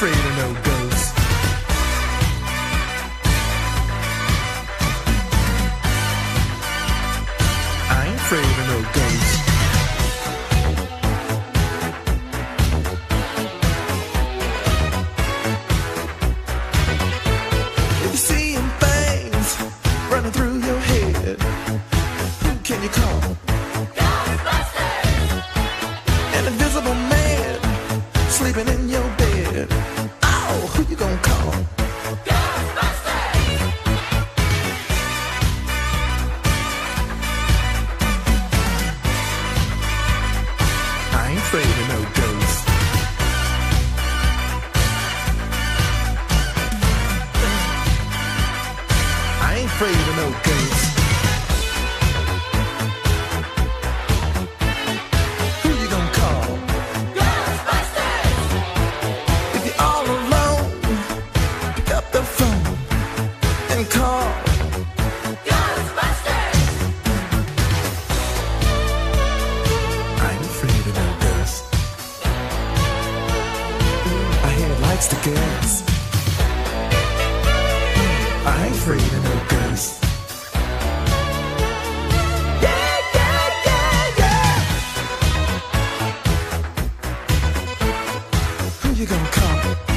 afraid of no ghosts. I ain't afraid of no ghosts. Seeing things running through your head, who can you call? Ghostbusters! An invisible man sleeping in your ghosts. Who you gonna call? Ghostbusters! If you're all alone, pick up the phone and call Ghostbusters. I ain't free to no it likes to guess. I ain't afraid of no ghosts. Who you gonna call?